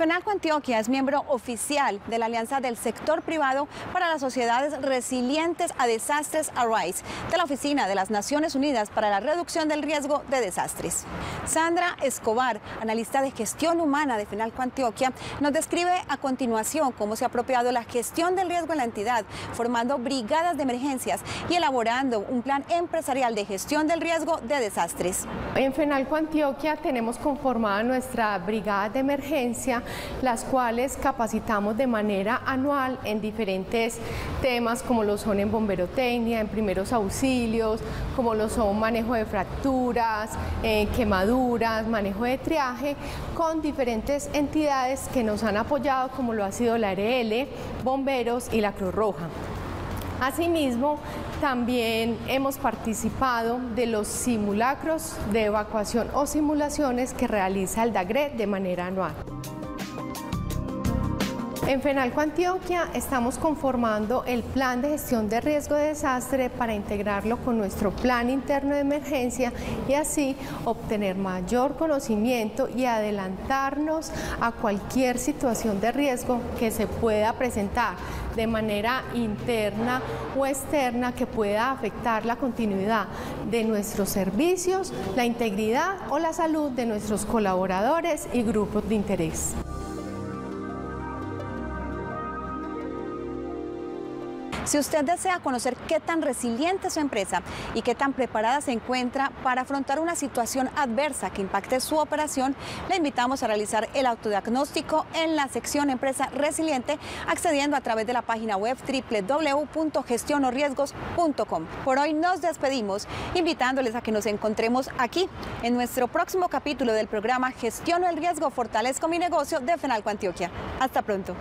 FENALCO Antioquia es miembro oficial de la Alianza del Sector Privado para las Sociedades Resilientes a Desastres ARISE de la Oficina de las Naciones Unidas para la Reducción del Riesgo de Desastres. Sandra Escobar, analista de gestión humana de FENALCO Antioquia, nos describe a continuación cómo se ha apropiado la gestión del riesgo en la entidad, formando brigadas de emergencias y elaborando un plan empresarial de gestión del riesgo de desastres. En FENALCO Antioquia tenemos conformada nuestra brigada de emergencia las cuales capacitamos de manera anual en diferentes temas como lo son en bomberotecnia, en primeros auxilios, como lo son manejo de fracturas, eh, quemaduras, manejo de triaje, con diferentes entidades que nos han apoyado como lo ha sido la ARL, bomberos y la Cruz Roja. Asimismo, también hemos participado de los simulacros de evacuación o simulaciones que realiza el DAGRE de manera anual. En FENALCO Antioquia estamos conformando el plan de gestión de riesgo de desastre para integrarlo con nuestro plan interno de emergencia y así obtener mayor conocimiento y adelantarnos a cualquier situación de riesgo que se pueda presentar de manera interna o externa que pueda afectar la continuidad de nuestros servicios, la integridad o la salud de nuestros colaboradores y grupos de interés. Si usted desea conocer qué tan resiliente es su empresa y qué tan preparada se encuentra para afrontar una situación adversa que impacte su operación, le invitamos a realizar el autodiagnóstico en la sección Empresa Resiliente accediendo a través de la página web www.gestionoriesgos.com. Por hoy nos despedimos invitándoles a que nos encontremos aquí en nuestro próximo capítulo del programa Gestiono el Riesgo, Fortalezco mi negocio de FENALCO Antioquia. Hasta pronto.